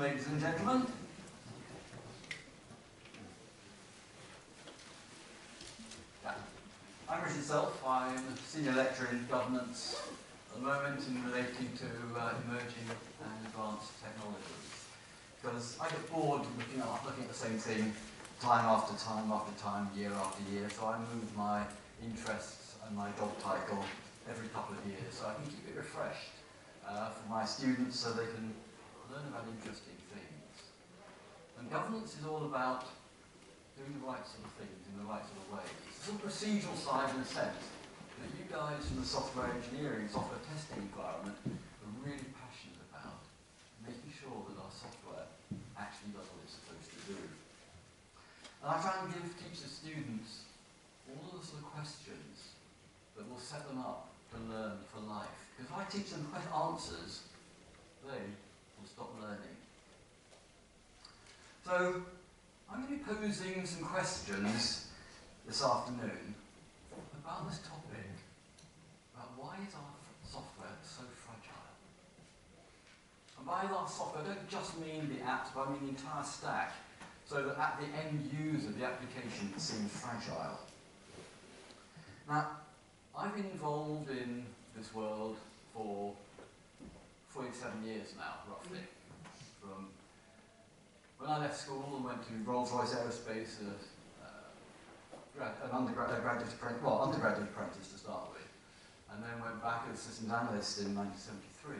Welcome, ladies and gentlemen. I'm Richard Self. I'm a Senior Lecturer in Governance at the moment in relating to uh, emerging and advanced technologies. Because I get bored looking at, looking at the same thing time after time after time, year after year, so I move my interests and my job title every couple of years so I can keep it refreshed uh, for my students so they can learn about interesting things. And governance is all about doing the right sort of things in the right sort of ways. It's a procedural side in a sense that you guys from the software engineering, software testing environment are really passionate about making sure that our software actually does what it's supposed to do. And I try and give, teach the students all of the sort of questions that will set them up to learn for life. Because if I teach them answers, they stop learning. So, I'm going to be posing some questions this afternoon about this topic, about why is our software so fragile? And by our software, I don't just mean the apps, but I mean the entire stack, so that at the end user, the application seems fragile. Now, I've been involved in this world for 47 years now, roughly. From when I left school and went to Rolls-Royce Aerospace as uh, an undergraduate, apprentice, well, undergraduate apprentice to start with, and then went back as systems analyst in 1973.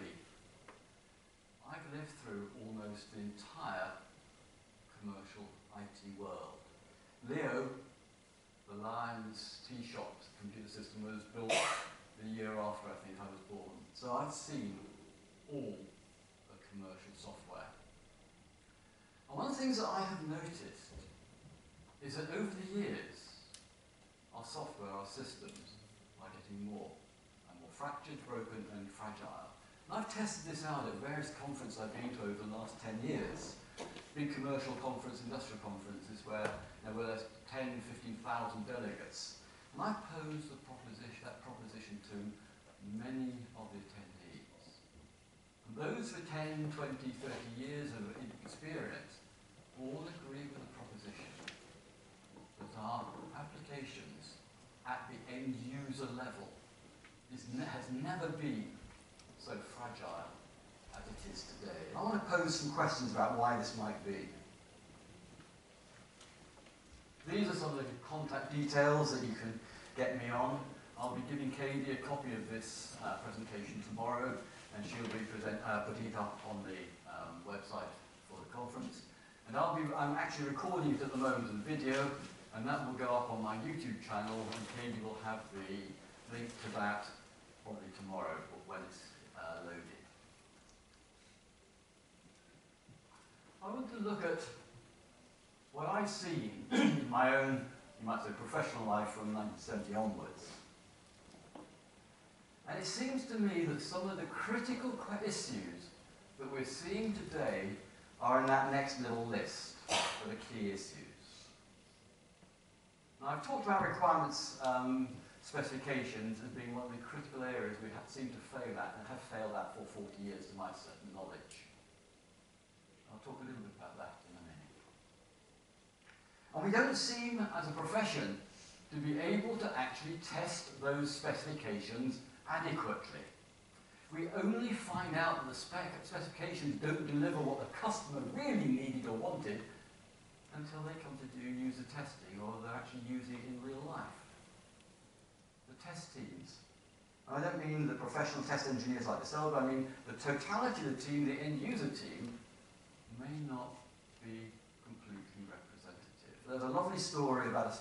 I've lived through almost the entire commercial IT world. Leo, the Lyons Tea Shop computer system was built the year after I think I was born. So I've seen all the commercial software. And one of the things that I have noticed is that over the years, our software, our systems, are getting more and more fractured, broken, and fragile. And I've tested this out at various conferences I've been to over the last 10 years. Big commercial conference, industrial conferences where there were 10, 15,000 delegates. And I posed the proposition, that proposition to many of the attendees. Those with 10, 20, 30 years of experience all agree with the proposition that our applications at the end user level ne has never been so fragile as it is today. I want to pose some questions about why this might be. These are some of the contact details that you can get me on. I'll be giving Katie a copy of this uh, presentation tomorrow, and she'll be present, uh, putting it up on the um, website for the conference. And I'll be, I'm actually recording it at the moment in video, and that will go up on my YouTube channel, and Katie will have the link to that probably tomorrow when it's uh, loaded. I want to look at what I've seen in my own, you might say, professional life from 1970 onwards. And it seems to me that some of the critical issues that we're seeing today are in that next little list for the key issues. Now, I've talked about requirements um, specifications as being one of the critical areas we have, seem to fail at and have failed at for 40 years to my certain knowledge. I'll talk a little bit about that in a minute. And we don't seem, as a profession, to be able to actually test those specifications adequately. We only find out that the spec specifications don't deliver what the customer really needed or wanted until they come to do user testing or they're actually using it in real life. The test teams. I don't mean the professional test engineers like yourself, I mean the totality of the team, the end user team, may not be completely representative. There's a lovely story about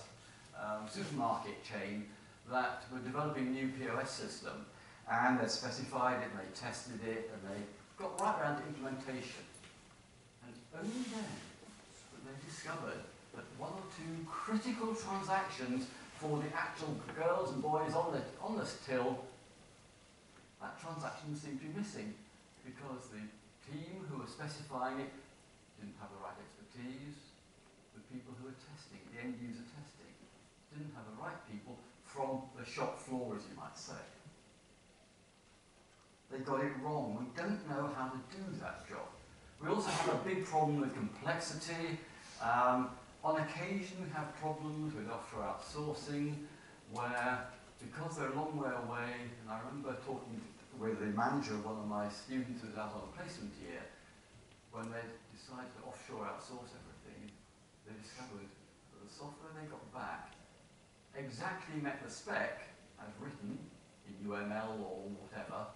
a um, supermarket chain that were developing a new POS system and they specified it, and they tested it, and they got right around to implementation. And only then that they discovered that one or two critical transactions for the actual girls and boys on the, on this till, that transaction seemed to be missing because the team who were specifying it didn't have the right expertise. The people who were testing, the end user testing, didn't have the right the shop floor, as you might say. They got it wrong. We don't know how to do that job. We also have a big problem with complexity. Um, on occasion, we have problems with offshore outsourcing, where because they're a long way away, and I remember talking with the manager of one of my students who was out on a placement year, when they decided to offshore outsource everything, they discovered that the software they got back exactly met the spec as written in UML or whatever,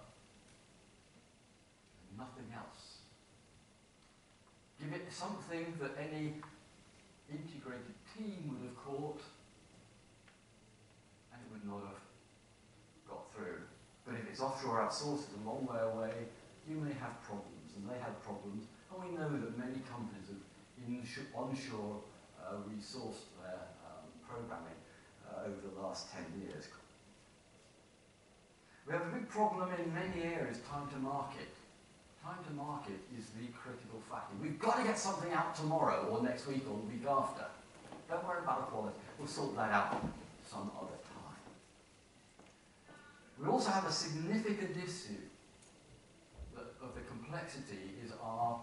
nothing else. Give it something that any integrated team would have caught, and it would not have got through. But if it's offshore outsourced, a long way away, you may have problems, and they had problems, and we know that many companies have onshore uh, resourced their um, programming over the last 10 years. We have a big problem in many areas, time to market. Time to market is the critical factor. We've got to get something out tomorrow or next week or the week after. Don't worry about the quality. We'll sort that out some other time. We also have a significant issue of the complexity is our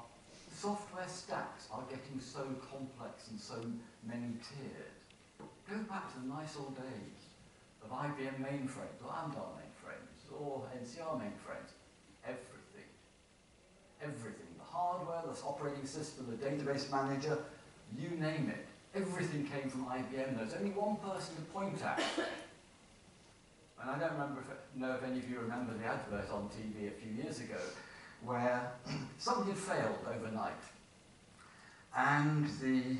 software stacks are getting so complex and so many tiered. Go back to the nice old days of IBM mainframes or Amdahl mainframes or NCR mainframes. Everything. everything. The hardware, the operating system, the database manager, you name it. Everything came from IBM. There's only one person to point at. And I don't remember if, know if any of you remember the advert on TV a few years ago where something failed overnight. And the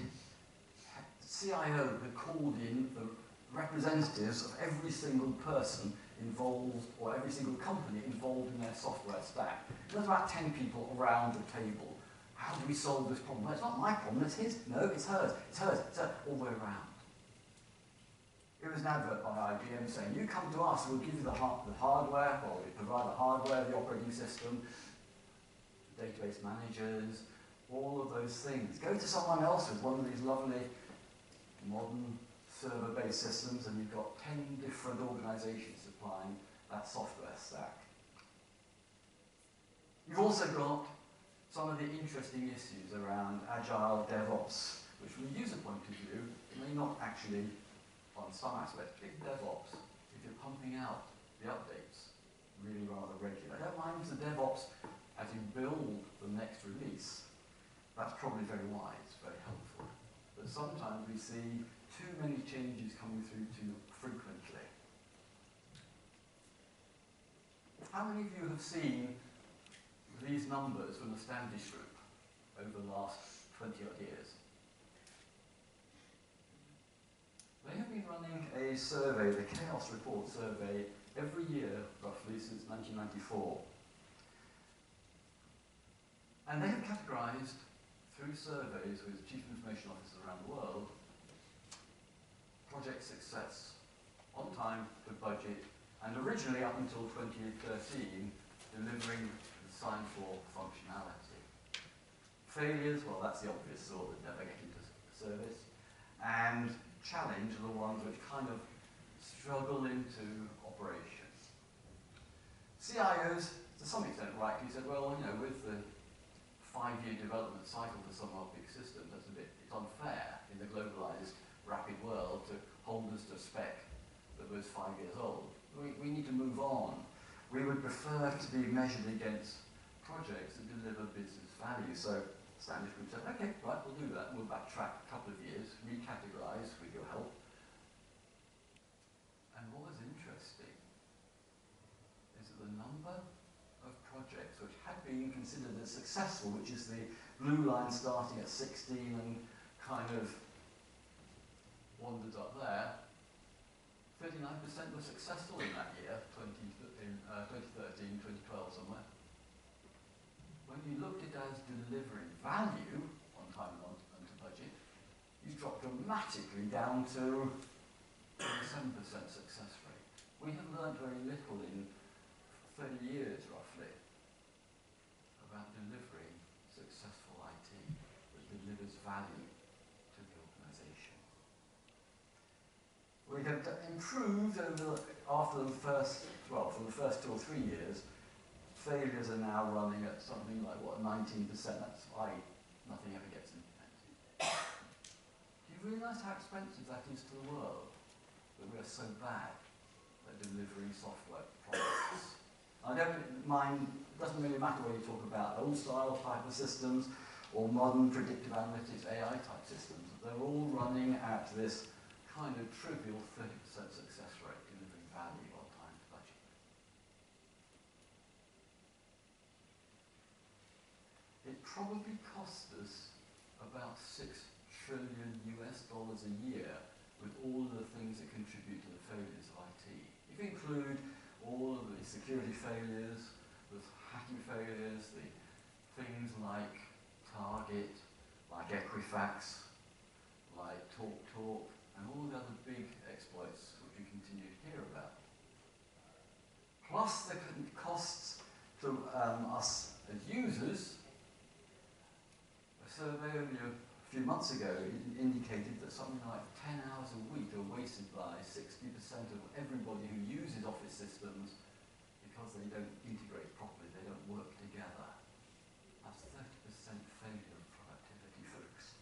CIO had called in the representatives of every single person involved, or every single company involved in their software stack. There's about 10 people around the table. How do we solve this problem? Well, it's not my problem, it's his. No, it's hers. It's hers. It's hers. All the way around. It was an advert by IBM saying, you come to us, we'll give you the, har the hardware, or we provide the hardware, the operating system, database managers, all of those things. Go to someone else with one of these lovely modern server-based systems and you've got 10 different organizations supplying that software stack. You've also got some of the interesting issues around agile DevOps, which from a user point of view may not actually, on some aspects, big DevOps if you're pumping out the updates really rather regularly. Don't mind the DevOps as you build the next release. That's probably very wise, very helpful. But sometimes we see too many changes coming through too frequently. How many of you have seen these numbers from the Standish Group over the last 20 odd years? They have been running a survey, the Chaos Report survey, every year roughly since 1994. And they have categorised through surveys with chief information officers around the world project success on time, to budget, and originally up until 2013, delivering the signed for functionality. Failures, well that's the obvious sort that never get into service, and challenge are the ones which kind of struggle into operation. CIOs, to some extent rightly, said, well, you know, with the five-year development cycle for some big systems, that's a bit, it's unfair in the globalized rapid world to hold us to spec that was five years old. We, we need to move on. We would prefer to be measured against projects that deliver business value. So Standish Group said, okay, right, we'll do that. We'll backtrack a couple of years, recategorize with your help. And what was interesting is that the number of projects which had been considered as successful, which is the blue line starting at 16 and kind of wanders up there, 39% were successful in that year, 20, in, uh, 2013, 2012 somewhere. When you looked at it as delivering value on time and on, and to budget, you dropped dramatically down to 7% success rate. We have learned very little in 30 years roughly about delivering success delivers value to the organisation. We have improved over after the first, well, for the first two or three years, failures are now running at something like, what, 19%. That's why nothing ever gets implemented. Do you realise how expensive that is to the world? That we are so bad at delivering software products. I don't mind, it doesn't really matter whether you talk about old style type of systems or modern predictive analytics AI type systems. They're all running at this kind of trivial 30% success rate delivering value on time to budget. It probably cost us about six trillion US dollars a year with all of the things that contribute to the failures of IT. If you include all of the security failures, the hacking failures, the things like Target, like Equifax, like TalkTalk, Talk, and all the other big exploits which we continue to hear about. Plus the costs to um, us as users a survey only a few months ago indicated that something like 10 hours a week are wasted by 60% of everybody who uses office systems because they don't integrate properly, they don't work together. That's 30% failure of productivity, folks.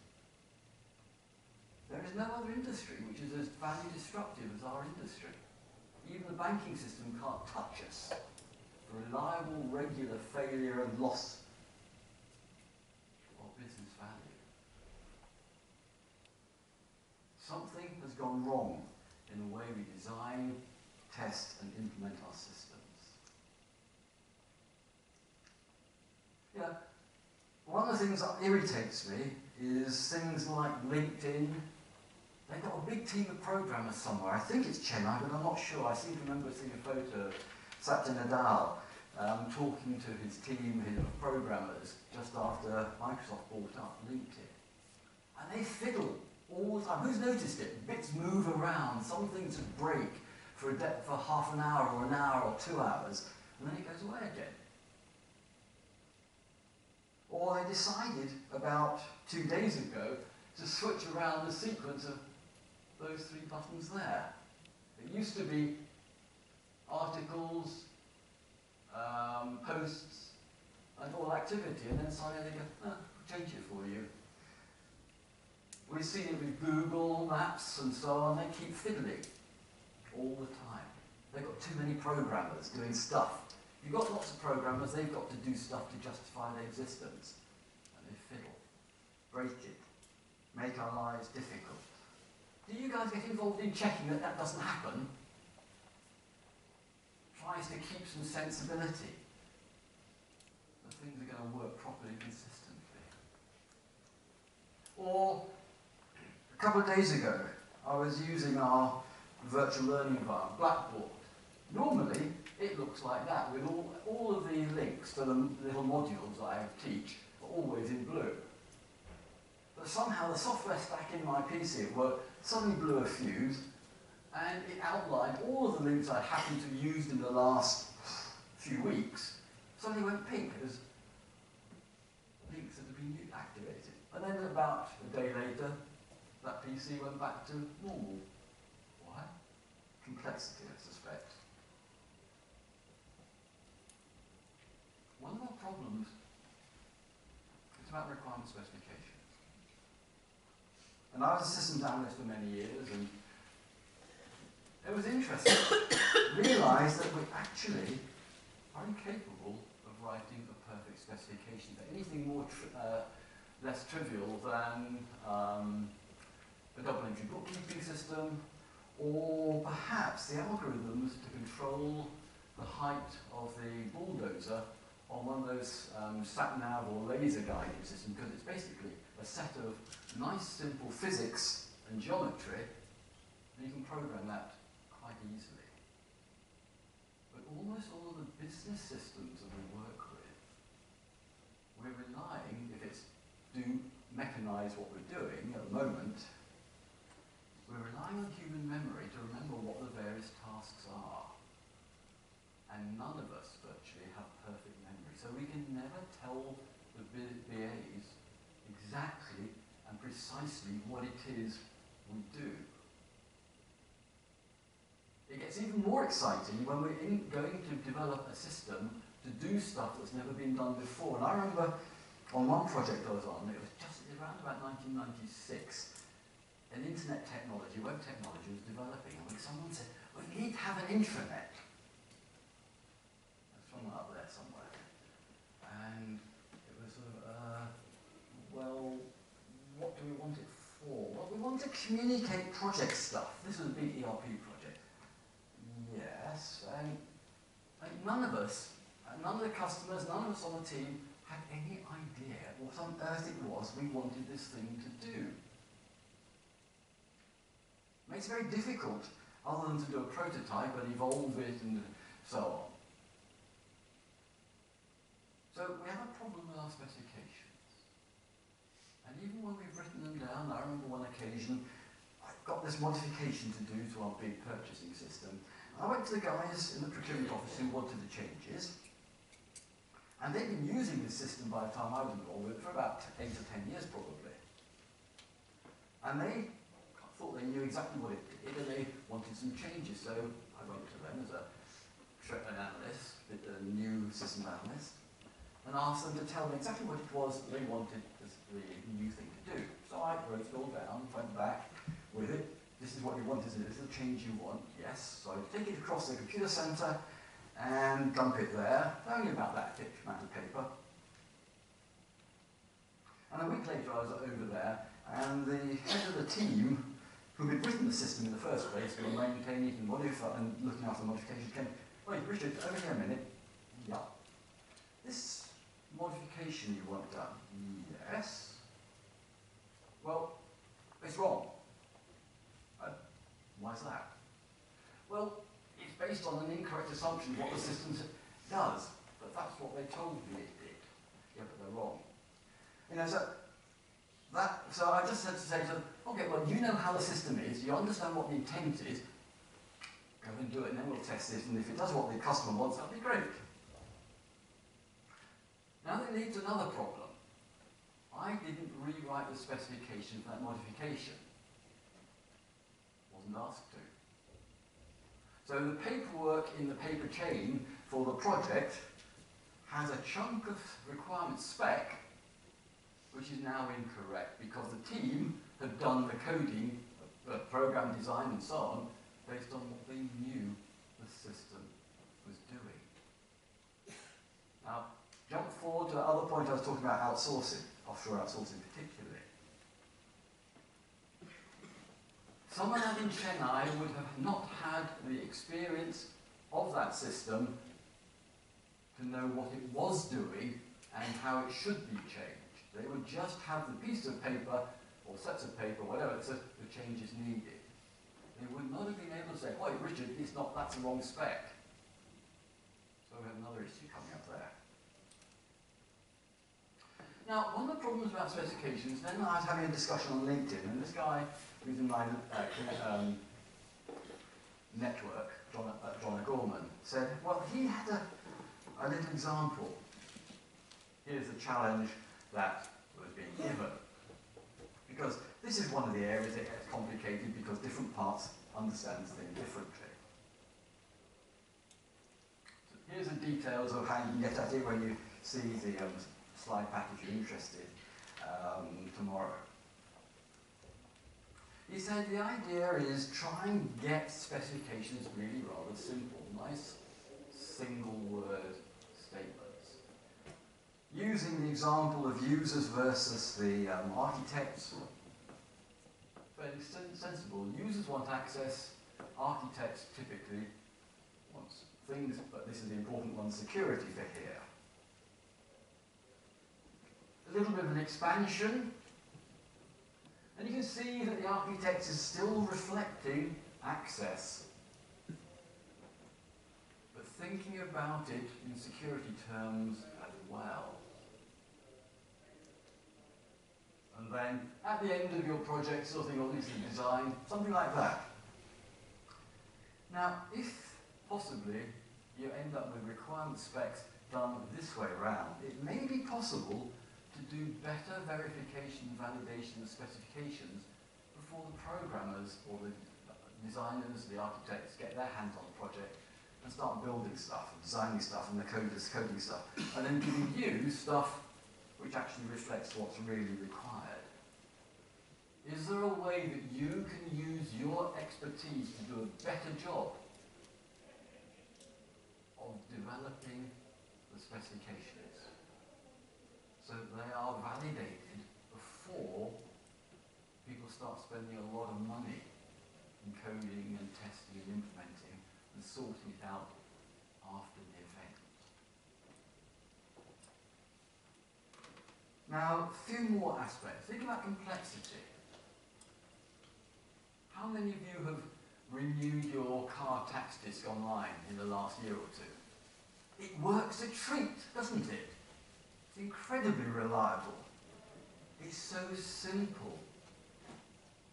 There is no other industry which is as value destructive as our industry. Even the banking system can't touch us. Reliable, regular failure and loss of business value. Something has gone wrong in the way we design, test, and implement our systems. Yeah, one of the things that irritates me is things like LinkedIn. They've got a big team of programmers somewhere. I think it's Chennai, but I'm not sure. I seem to remember seeing a photo of Satya Nadella um, talking to his team of programmers just after Microsoft bought up LinkedIn. And they fiddle all the time. Who's noticed it? Bits move around, some things break for, a for half an hour or an hour or two hours, and then it goes away again. Or they decided about two days ago to switch around the sequence of those three buttons there. It used to be articles, um, posts, and all activity, and then suddenly they go, oh, change it for you. We've seen it with Google Maps and so on. They keep fiddling all the time. They've got too many programmers doing stuff. You've got lots of programmers, they've got to do stuff to justify their existence. And they fiddle, break it, make our lives difficult. Do you guys get involved in checking that that doesn't happen? Tries to keep some sensibility. That things are going to work properly consistently. Or a couple of days ago, I was using our virtual learning environment, Blackboard. Normally, it looks like that, with all, all of the links to the little modules I teach are always in blue. But somehow the software stack in my PC at work suddenly blew a fuse, and it outlined all of the links I happened to have used in the last few weeks, suddenly went pink as links that have been activated. And then about a day later, that PC went back to normal. Why? Complexity, I suspect. One of our problems is about requirement specification. And I was a systems analyst for many years, and it was interesting to realise that we actually are incapable of writing a perfect specification for anything more tri uh, less trivial than um, double entry bookkeeping system, or perhaps the algorithms to control the height of the bulldozer on one of those um, sat-nav or laser guiding systems, because it's basically a set of nice simple physics and geometry, and you can program that quite easily. But almost all of the business systems that we work with, we're relying, if it's do mechanize what we're doing at the moment, we're relying on human memory to remember what the various tasks are. And none of us virtually have perfect memory. So we can never tell the exactly precisely what it is we do. It gets even more exciting when we're in, going to develop a system to do stuff that's never been done before. And I remember on one project I was on, it was just around about 1996, an internet technology, web technology was developing, and someone said, we need to have an intranet. That's from up there somewhere. And it was sort of, uh, well, what do we want it for? Well, we want to communicate project stuff. This was a big ERP project. Yes, and, and none of us, none of the customers, none of us on the team had any idea what on earth it was we wanted this thing to do. It Makes it very difficult, other than to do a prototype and evolve it and so on. So we have a problem with our specifications. And even when them down, I remember one occasion, I got this modification to do to our big purchasing system. I went to the guys in the procurement office who wanted the changes, and they'd been using this system by the time I was involved for about eight or ten years probably. And they thought they knew exactly what it did and they wanted some changes. So I went to them as a an analyst, a new system analyst, and asked them to tell me exactly what it was they wanted the new thing to do. So I wrote it all down, went back with it. This is what you want, isn't it? This is the change you want. Yes. So I take it across the computer center and dump it there, only about that thick amount of paper. And a week later I was over there, and the head of the team, who had written the system in the first place, who were maintaining it and, modify, and looking after the modifications, came, wait, Richard, over here a minute. Yeah. This modification you want done? Yes. Well, it's wrong. Uh, why is that? Well, it's based on an incorrect assumption of what the system does. But that's what they told me it did. Yeah, but they're wrong. You know, so that, so I just had to say them, okay, well, you know how the system is, you understand what the intent is, go and do it, and then we'll test it, and if it does what the customer wants, that'll be great. Now they leads to another problem. I didn't rewrite the specification for that modification. Wasn't asked to. So the paperwork in the paper chain for the project has a chunk of requirement spec which is now incorrect because the team had done the coding, the program design and so on based on what they knew the system was doing. Now, jump forward to the other point I was talking about outsourcing, offshore outsourcing particularly. Someone out in Chennai would have not had the experience of that system to know what it was doing and how it should be changed. They would just have the piece of paper or sets of paper, whatever it says, the change is needed. They would not have been able to say, "Oh, Richard, it's not, that's the wrong spec. So we have another issue coming up there. Now, one of the problems about specifications, then I was having a discussion on LinkedIn, and this guy who's in my uh, um, network, John, uh, John O'Gorman, said, well, he had a, a little example. Here's the challenge that was being given. Because this is one of the areas that gets complicated because different parts understand things differently. So here's the details of how you can get at it when you see the um, slide pack if you're interested um, tomorrow. He said the idea is try and get specifications really rather simple, nice single word statements. Using the example of users versus the um, architects, fairly sensible. Users want access, architects typically want things, but this is the important one, security for here. A little bit of an expansion, and you can see that the architect is still reflecting access. But thinking about it in security terms as well. And then at the end of your project, something obviously design, something like that. Now, if possibly you end up with requirement specs done this way around, it may be possible to do better verification, validation, and specifications before the programmers or the designers, the architects get their hands on the project and start building stuff, and designing stuff, and the coders coding stuff, and then giving you stuff which actually reflects what's really required. Is there a way that you can use your expertise to do a better job of developing the specifications so they are validated before people start spending a lot of money in coding and testing and implementing and sorting it out after the event. Now, a few more aspects. Think about complexity. How many of you have renewed your car tax disc online in the last year or two? It works a treat, doesn't it? It's incredibly reliable. It's so simple.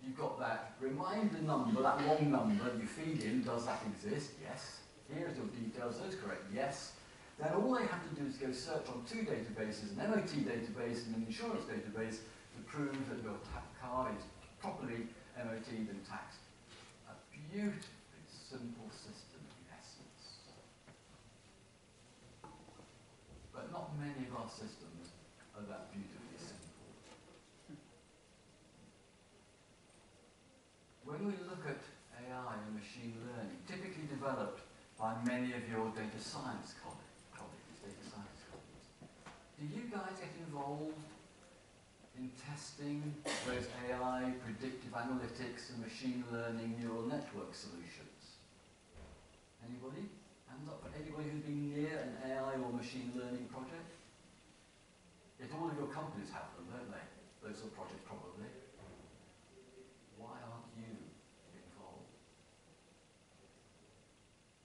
You've got that reminder number, that long number you feed in, does that exist? Yes. Here's your details, those correct? Yes. Then all they have to do is go search on two databases, an MOT database and an insurance database, to prove that your car is properly MOT'd and taxed. A beautifully simple system in essence. But not many of our systems are that beautifully simple. When we look at AI and machine learning, typically developed by many of your data science colleagues, do you guys get involved in testing those AI, predictive analytics, and machine learning neural network solutions? Anybody? Hands up for anybody who's been near an AI or machine learning project? Yet all of your companies have them, don't they? Those sort of projects probably. Why aren't you involved?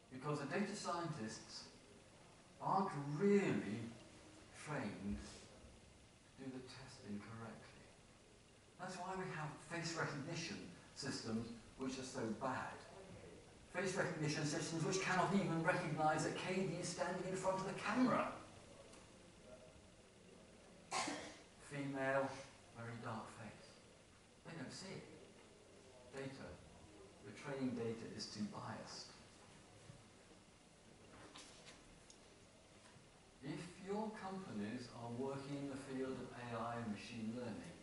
Because the data scientists aren't really trained to do the testing correctly. That's why we have face recognition systems which are so bad. Face recognition systems which cannot even recognize that Katie is standing in front of the camera. Female, very dark face. They don't see it. Data. The training data is too biased. your companies are working in the field of AI and machine learning,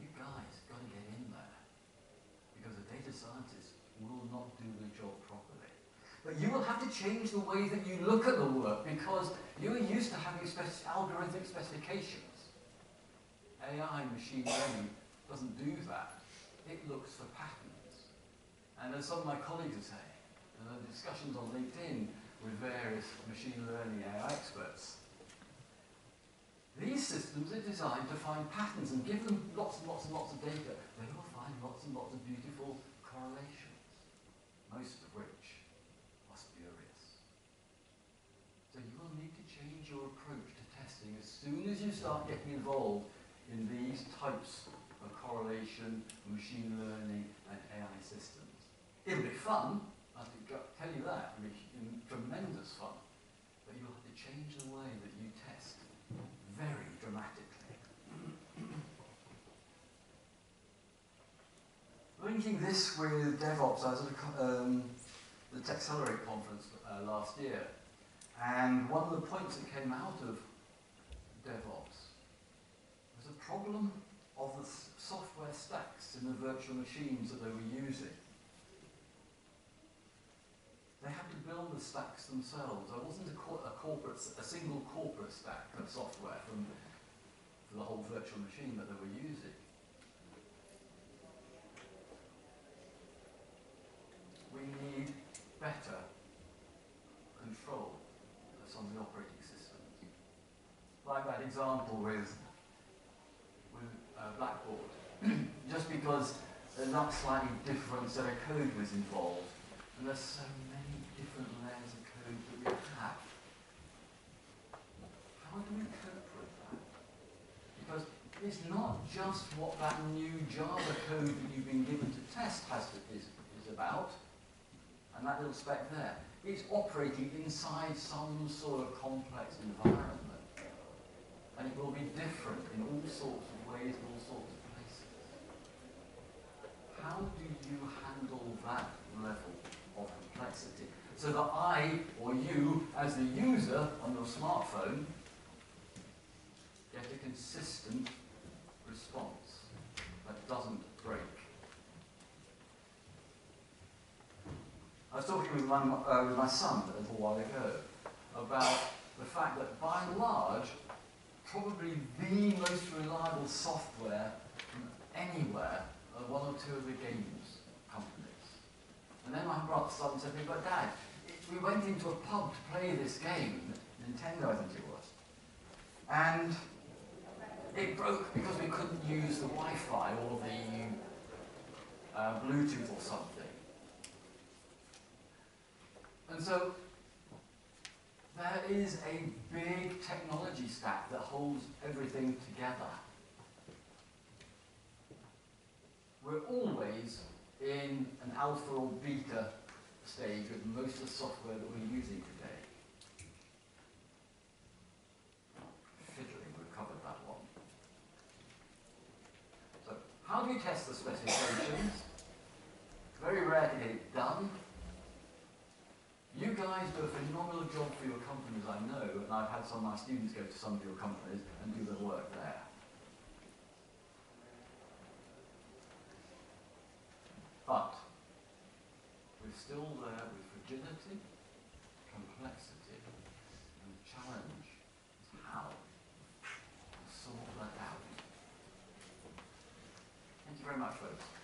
you guys got to get in there. Because the data scientists will not do the job properly. But you will have to change the way that you look at the work because you are used to having speci algorithmic specifications. AI machine learning doesn't do that. It looks for patterns. And as some of my colleagues are saying, and the discussions on LinkedIn with various machine learning AI experts, these systems are designed to find patterns and give them lots and lots and lots of data. They will find lots and lots of beautiful correlations, most of which are spurious. So you will need to change your approach to testing as soon as you start getting involved in these types of correlation, machine learning, and AI systems. It'll be fun, I can tell you that, it'll be tremendous fun, but you'll have to change the way that you test very dramatically. Linking this with DevOps, I was at um, the Techcelerate conference uh, last year, and one of the points that came out of DevOps was a problem of the software stacks in the virtual machines that they were using. They had to build the stacks themselves. There wasn't a, co a corporate, a single corporate stack of software from, for the whole virtual machine that they were using. We need better control of some of the operating. Like that example with, with uh, Blackboard. Just because a not slightly different set of code was involved, and there's so many different layers of code that we have. How do we cope with that? Because it's not just what that new Java code that you've been given to test has to, is, is about, and that little spec there. It's operating inside some sort of complex environment and it will be different in all sorts of ways and all sorts of places. How do you handle that level of complexity so that I or you, as the user on your smartphone, get a consistent response that doesn't break? I was talking with my, uh, with my son a little while ago about the fact that by and large probably the most reliable software from anywhere are one or two of the games companies. And then my brother said to me, but dad, we went into a pub to play this game, Nintendo I think it was, and it broke because we couldn't use the Wi-Fi or the uh, Bluetooth or something. And so there is a big technology stack that holds everything together. We're always in an alpha or beta stage with most of the software that we're using today. Fiddling, we've covered that one. So, how do you test the specifications? Very rare to get it done. You guys do a phenomenal job for your companies, I know, and I've had some of my students go to some of your companies and do the work there. But we're still there with fragility, complexity, and the challenge is how to sort that out. Thank you very much, folks.